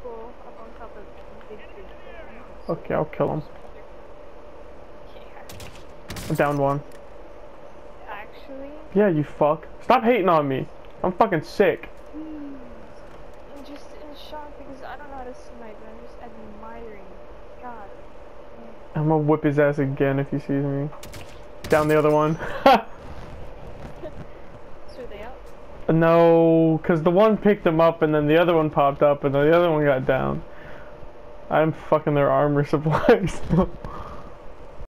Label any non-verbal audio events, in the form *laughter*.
people up on top of big big. Okay, I'll kill him. Yeah. Down one. Actually, Yeah, you fuck. Stop hating on me. I'm fucking sick. I'm just in shock because I don't know how to snipe. and I'm just admiring. God. I'm gonna whip his ass again if he sees me. Down the other one. *laughs* *laughs* So they out? No, because the one picked him up and then the other one popped up and then the other one got down. I'm fucking their armor supplies. *laughs*